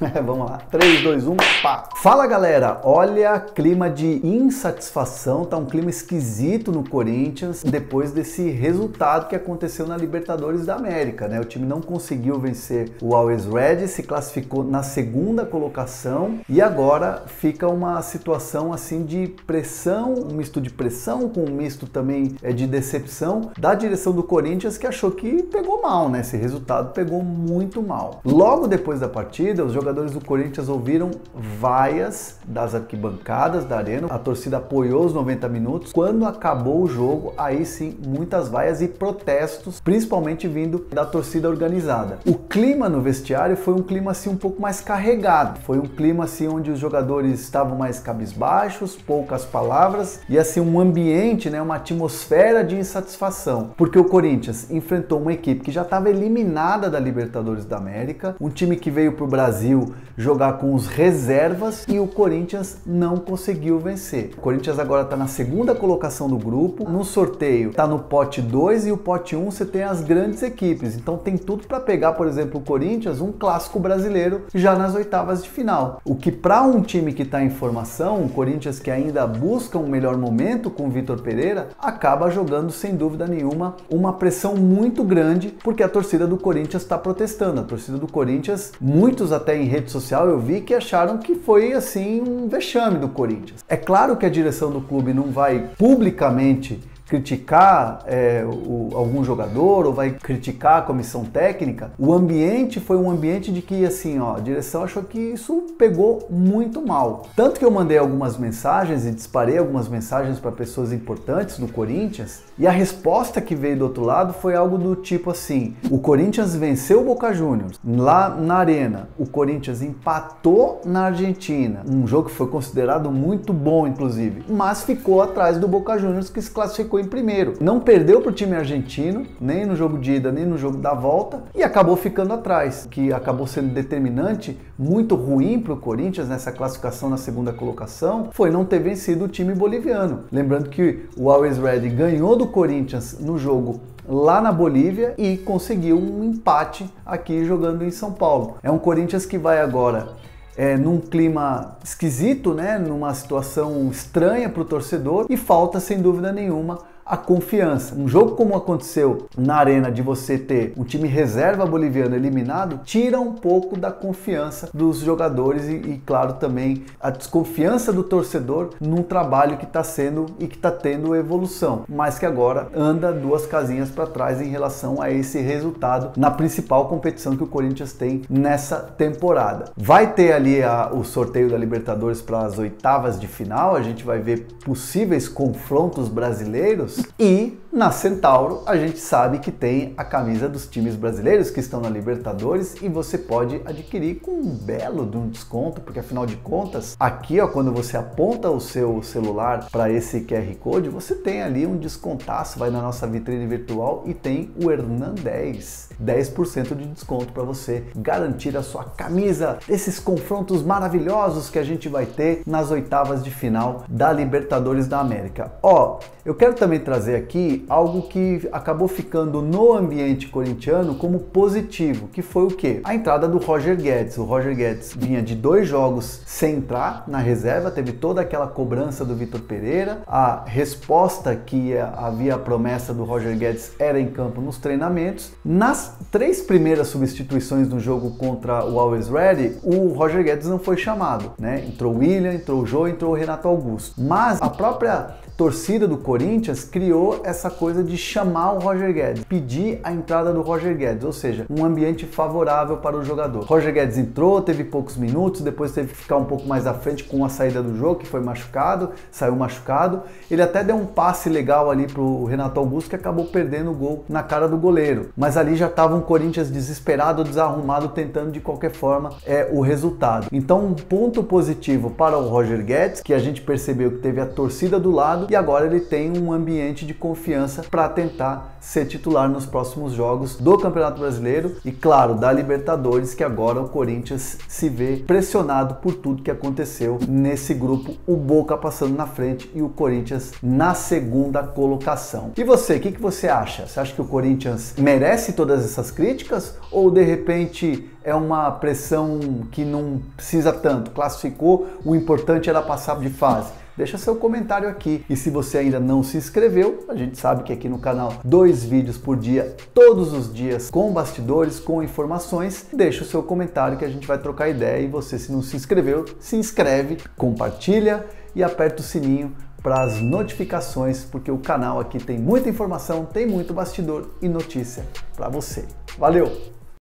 Vamos lá. 3, 2, 1, pá. Fala galera, olha clima de insatisfação, tá um clima esquisito no Corinthians depois desse resultado que aconteceu na Libertadores da América, né? O time não conseguiu vencer o Always Red, se classificou na segunda colocação e agora fica uma situação assim de pressão, um misto de pressão com um misto também é, de decepção da direção do Corinthians que achou que pegou mal, né? Esse resultado pegou muito mal. Logo depois da partida, os jogadores do Corinthians ouviram vaias das arquibancadas da arena. A torcida apoiou os 90 minutos. Quando acabou o jogo, aí sim, muitas vaias e protestos, principalmente vindo da torcida organizada. O clima no vestiário foi um clima assim um pouco mais carregado. Foi um clima assim onde os jogadores estavam mais cabisbaixos, poucas palavras e assim um ambiente, né, uma atmosfera de insatisfação, porque o Corinthians enfrentou uma equipe que já estava eliminada da Libertadores da América, um time que veio para o Brasil jogar com os reservas e o Corinthians não conseguiu vencer. O Corinthians agora está na segunda colocação do grupo, no sorteio está no pote 2 e o pote 1 um, você tem as grandes equipes, então tem tudo para pegar, por exemplo, o Corinthians, um clássico brasileiro já nas oitavas de final. O que para um time que está em formação, o Corinthians que ainda busca um melhor momento com o Vitor Pereira, acaba jogando sem dúvida nenhuma uma pressão muito grande porque a torcida do Corinthians está protestando. A torcida do Corinthians, muitos até em rede social eu vi que acharam que foi assim um vexame do Corinthians. É claro que a direção do clube não vai publicamente criticar é, o, algum jogador ou vai criticar a comissão técnica, o ambiente foi um ambiente de que assim, ó, a direção achou que isso pegou muito mal. Tanto que eu mandei algumas mensagens e disparei algumas mensagens para pessoas importantes do Corinthians e a resposta que veio do outro lado foi algo do tipo assim: o Corinthians venceu o Boca Juniors lá na Arena, o Corinthians empatou na Argentina, um jogo que foi considerado muito bom, inclusive, mas ficou atrás do Boca Juniors que se classificou em primeiro. Não perdeu para o time argentino, nem no jogo de ida, nem no jogo da volta, e acabou ficando atrás, que acabou sendo determinante, muito ruim para o Corinthians nessa classificação na segunda colocação, foi não ter vencido o time boliviano. Lembrando que o Always Red ganhou do Corinthians no jogo lá na Bolívia e conseguiu um empate aqui jogando em São Paulo. É um Corinthians que vai agora é, num clima esquisito, né, numa situação estranha para o torcedor e falta sem dúvida nenhuma a confiança. Um jogo como aconteceu na arena de você ter um time reserva boliviano eliminado, tira um pouco da confiança dos jogadores e, e claro, também a desconfiança do torcedor num trabalho que está sendo e que está tendo evolução, mas que agora anda duas casinhas para trás em relação a esse resultado na principal competição que o Corinthians tem nessa temporada. Vai ter ali a, o sorteio da Libertadores para as oitavas de final, a gente vai ver possíveis confrontos brasileiros e na Centauro a gente sabe que tem a camisa dos times brasileiros que estão na Libertadores e você pode adquirir com um belo de um desconto, porque afinal de contas, aqui ó, quando você aponta o seu celular para esse QR Code, você tem ali um descontaço, vai na nossa vitrine virtual e tem o Hernan 10, 10% de desconto para você garantir a sua camisa desses confrontos maravilhosos que a gente vai ter nas oitavas de final da Libertadores da América. Ó, eu quero também trazer aqui algo que acabou ficando no ambiente corintiano como positivo, que foi o que? A entrada do Roger Guedes. O Roger Guedes vinha de dois jogos sem entrar na reserva, teve toda aquela cobrança do Vitor Pereira, a resposta que havia a promessa do Roger Guedes era em campo nos treinamentos. Nas três primeiras substituições no jogo contra o Always Ready, o Roger Guedes não foi chamado, né? Entrou o William, entrou o Joe, entrou o Renato Augusto. Mas a própria torcida do Corinthians criou essa coisa de chamar o Roger Guedes, pedir a entrada do Roger Guedes, ou seja, um ambiente favorável para o jogador. Roger Guedes entrou, teve poucos minutos, depois teve que ficar um pouco mais à frente com a saída do jogo, que foi machucado, saiu machucado. Ele até deu um passe legal ali para o Renato Augusto, que acabou perdendo o gol na cara do goleiro. Mas ali já estava um Corinthians desesperado, desarrumado, tentando de qualquer forma é, o resultado. Então, um ponto positivo para o Roger Guedes, que a gente percebeu que teve a torcida do lado e agora ele tem um ambiente de confiança para tentar ser titular nos próximos jogos do Campeonato Brasileiro e, claro, da Libertadores, que agora o Corinthians se vê pressionado por tudo que aconteceu nesse grupo. O Boca passando na frente e o Corinthians na segunda colocação. E você, o que, que você acha? Você acha que o Corinthians merece todas essas críticas ou de repente é uma pressão que não precisa tanto, classificou, o importante era passar de fase? Deixa seu comentário aqui. E se você ainda não se inscreveu, a gente sabe que aqui no canal dois vídeos por dia, todos os dias, com bastidores, com informações. Deixa o seu comentário que a gente vai trocar ideia. E você, se não se inscreveu, se inscreve, compartilha e aperta o sininho para as notificações, porque o canal aqui tem muita informação, tem muito bastidor e notícia para você. Valeu!